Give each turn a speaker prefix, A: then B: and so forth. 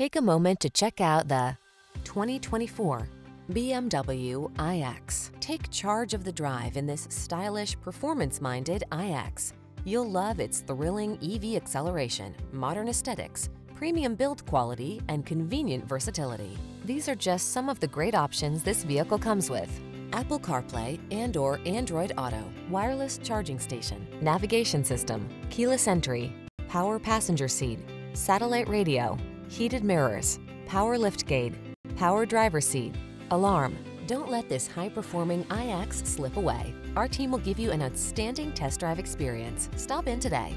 A: Take a moment to check out the 2024 BMW iX. Take charge of the drive in this stylish, performance-minded iX. You'll love its thrilling EV acceleration, modern aesthetics, premium build quality, and convenient versatility. These are just some of the great options this vehicle comes with. Apple CarPlay and or Android Auto, wireless charging station, navigation system, keyless entry, power passenger seat, satellite radio, heated mirrors, power liftgate, power driver seat, alarm. Don't let this high-performing iX slip away. Our team will give you an outstanding test drive experience. Stop in today.